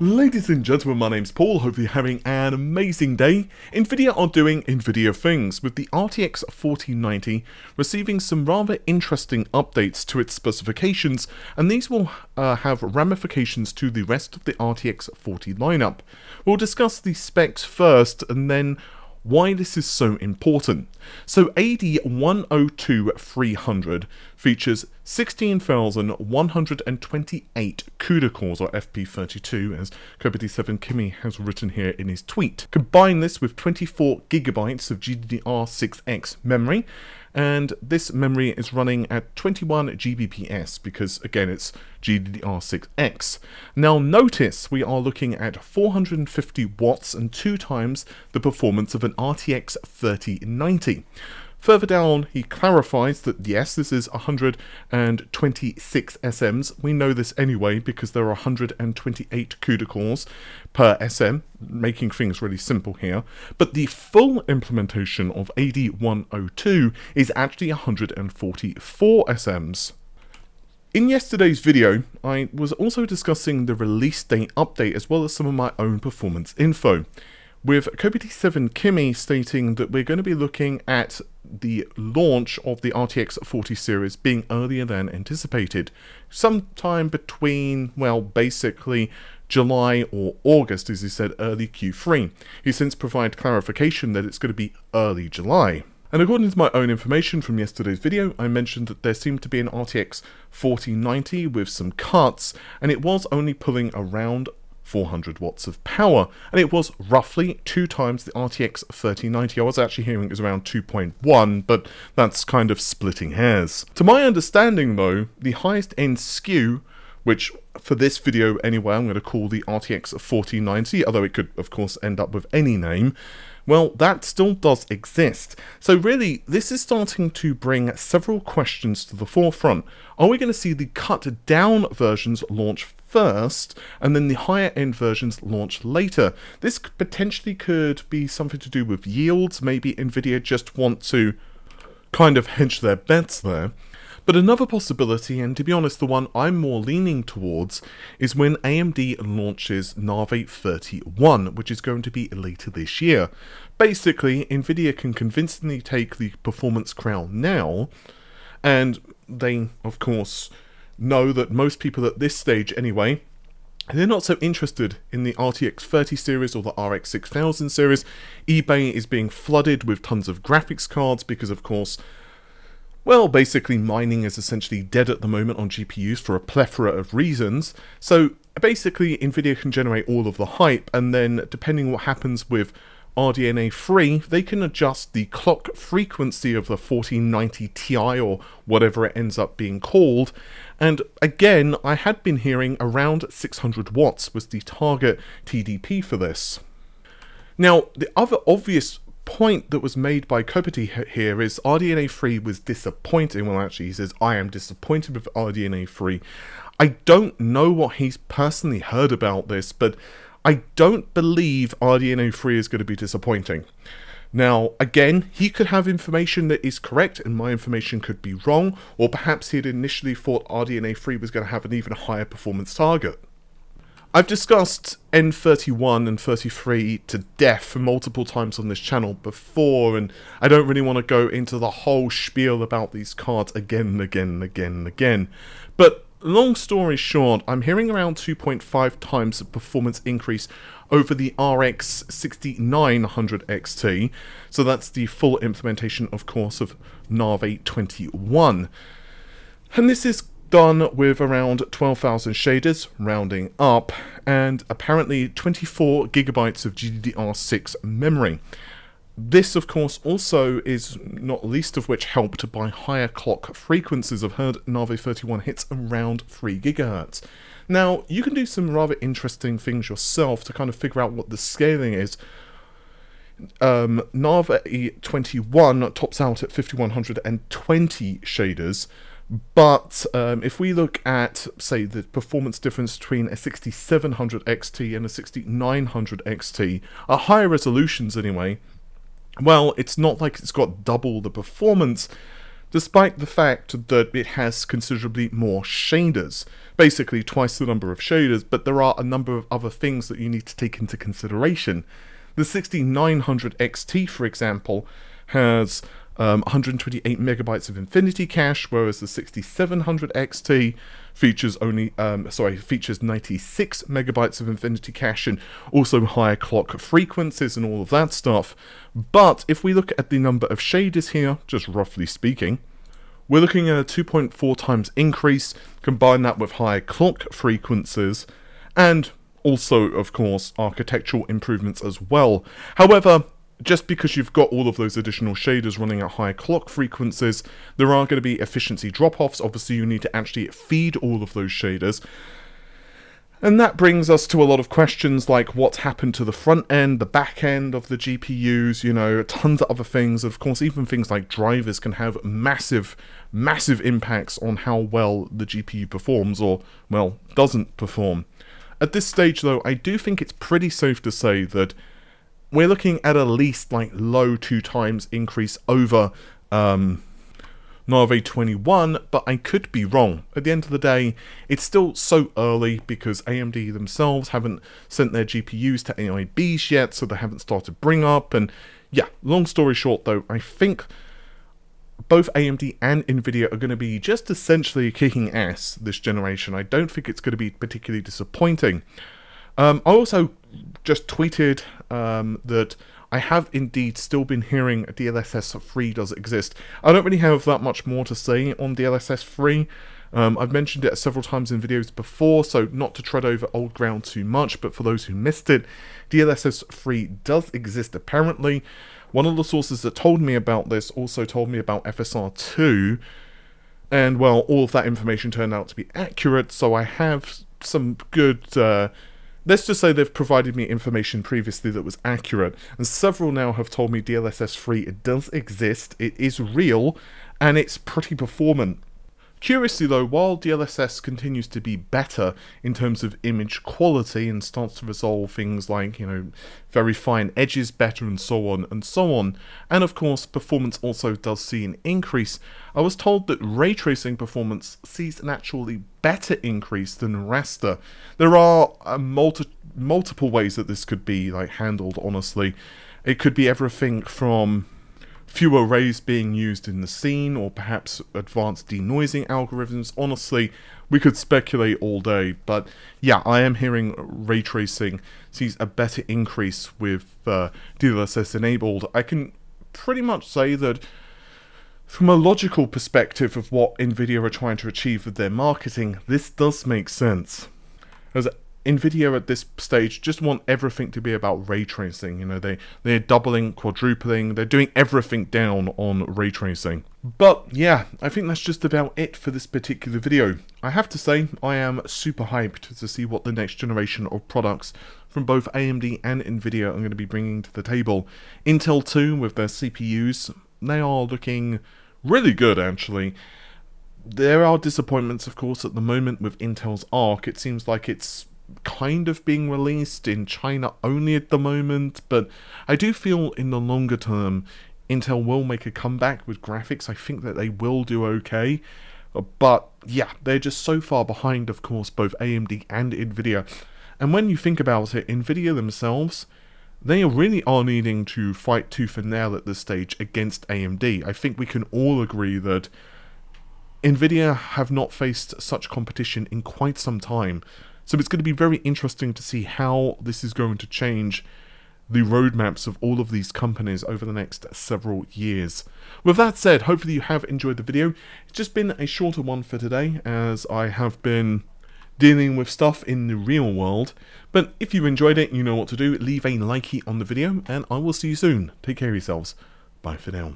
Ladies and gentlemen, my name's Paul, hope you're having an amazing day. NVIDIA are doing NVIDIA things, with the RTX 4090 receiving some rather interesting updates to its specifications, and these will uh, have ramifications to the rest of the RTX 40 lineup. We'll discuss the specs first, and then why this is so important. So AD102300 features 16,128 CUDA cores, or FP32, as Kopite7kimi has written here in his tweet. Combine this with 24 gigabytes of GDDR6X memory, and this memory is running at 21 Gbps because again it's GDDR6X. Now notice we are looking at 450 watts and two times the performance of an RTX 3090. Further down, he clarifies that yes, this is 126 SMs. We know this anyway because there are 128 CUDA cores per SM, making things really simple here. But the full implementation of AD102 is actually 144 SMs. In yesterday's video, I was also discussing the release date update as well as some of my own performance info with Kopite7kimi stating that we're going to be looking at the launch of the RTX 40 series being earlier than anticipated, sometime between, well, basically July or August, as he said, early Q3. He since provided clarification that it's going to be early July. And according to my own information from yesterday's video, I mentioned that there seemed to be an RTX 4090 with some cuts, and it was only pulling around 400 watts of power, and it was roughly two times the RTX 3090. I was actually hearing it was around 2.1, but that's kind of splitting hairs. To my understanding though, the highest end SKU which for this video anyway I'm going to call the RTX 4090, although it could of course end up with any name, well, that still does exist. So really, this is starting to bring several questions to the forefront. Are we going to see the cut down versions launch first, and then the higher end versions launch later. This potentially could be something to do with yields. Maybe Nvidia just want to kind of hedge their bets there. But another possibility, and to be honest, the one I'm more leaning towards, is when AMD launches Navi 31, which is going to be later this year. Basically, Nvidia can convincingly take the performance crown now, and they, of course, know that most people at this stage anyway they're not so interested in the RTX 30 series or the RX 6000 series. eBay is being flooded with tons of graphics cards because, of course, well, basically mining is essentially dead at the moment on GPUs for a plethora of reasons. So basically, NVIDIA can generate all of the hype, and then depending what happens with RDNA 3, they can adjust the clock frequency of the 4090 Ti or whatever it ends up being called. And again, I had been hearing around 600 watts was the target TDP for this. Now, the other obvious point that was made by Kopite here is RDNA 3 was disappointing. Well, actually, he says, I am disappointed with RDNA 3. I don't know what he's personally heard about this, but I don't believe RDNA 3 is going to be disappointing. Now, again, he could have information that is correct and my information could be wrong, or perhaps he had initially thought RDNA 3 was going to have an even higher performance target. I've discussed N31 and 33 to death multiple times on this channel before, and I don't really want to go into the whole spiel about these cards again and again and again and again. But long story short, I'm hearing around 2.5 times the performance increase over the RX 6900 XT. So that's the full implementation, of course, of Navi 21. And this is done with around 12,000 shaders, rounding up, and apparently 24 gigabytes of GDDR6 memory. This, of course, also is not least of which helped by higher clock frequencies. I've heard Navi 31 hits around 3 GHz. Now, you can do some rather interesting things yourself to kind of figure out what the scaling is. Um, Navi 21 tops out at 5120 shaders, but um, if we look at, say, the performance difference between a 6700 XT and a 6900 XT, at higher resolutions anyway, well, it's not like it's got double the performance. despite the fact that it has considerably more shaders. Basically, twice the number of shaders, but there are a number of other things that you need to take into consideration. The 6900 XT, for example, has um, 128 megabytes of Infinity Cache, whereas the 6700 XT features only, um, sorry, features 96 megabytes of Infinity Cache and also higher clock frequencies and all of that stuff. But if we look at the number of shaders here, just roughly speaking, we're looking at a 2.4 times increase, combine that with higher clock frequencies, and also, of course, architectural improvements as well. However, just because you've got all of those additional shaders running at higher clock frequencies, there are going to be efficiency drop-offs. Obviously, you need to actually feed all of those shaders. And that brings us to a lot of questions like what's happened to the front end, the back end of the GPUs, you know, tons of other things. Of course, even things like drivers can have massive, massive impacts on how well the GPU performs or, well, doesn't perform. At this stage, though, I do think it's pretty safe to say that we're looking at at least like low two times increase over um, Navi 21, but I could be wrong. At the end of the day, it's still so early because AMD themselves haven't sent their GPUs to AIBs yet, so they haven't started bring up. And yeah, long story short though, I think both AMD and Nvidia are going to be just essentially kicking ass this generation. I don't think it's going to be particularly disappointing. Um, I also just tweeted um, that I have indeed still been hearing DLSS 3 does exist. I don't really have that much more to say on DLSS 3. Um, I've mentioned it several times in videos before, so not to tread over old ground too much, but for those who missed it, DLSS 3 does exist apparently. One of the sources that told me about this also told me about FSR 2, and well, all of that information turned out to be accurate, so I have some good uh, Let's just say they've provided me information previously that was accurate, and several now have told me DLSS 3 it does exist, it is real, and it's pretty performant. Curiously though, while DLSS continues to be better in terms of image quality and starts to resolve things like, you know, very fine edges better and so on and so on, and of course performance also does see an increase, I was told that ray tracing performance sees an actually better increase than raster. There are uh, multi multiple ways that this could be like handled honestly. It could be everything from fewer rays being used in the scene, or perhaps advanced denoising algorithms. Honestly, we could speculate all day, but yeah, I am hearing ray tracing sees a better increase with uh, DLSS enabled. I can pretty much say that from a logical perspective of what Nvidia are trying to achieve with their marketing, this does make sense. As Nvidia at this stage just want everything to be about ray tracing. You know, they they're doubling, quadrupling, they're doing everything down on ray tracing. But yeah, I think that's just about it for this particular video. I have to say, I am super hyped to see what the next generation of products from both AMD and Nvidia are going to be bringing to the table. Intel too with their CPUs, they are looking really good actually. There are disappointments, of course, at the moment with Intel's Arc. It seems like it's kind of being released in China only at the moment, but I do feel in the longer term Intel will make a comeback with graphics. I think that they will do okay. But yeah, they're just so far behind, of course, both AMD and Nvidia. And when you think about it, Nvidia themselves, they really are needing to fight tooth and nail at this stage against AMD. I think we can all agree that Nvidia have not faced such competition in quite some time. So it's going to be very interesting to see how this is going to change the roadmaps of all of these companies over the next several years. With that said, hopefully you have enjoyed the video. It's just been a shorter one for today as I have been dealing with stuff in the real world. But if you enjoyed it, you know what to do. Leave a likey on the video and I will see you soon. Take care of yourselves. Bye for now.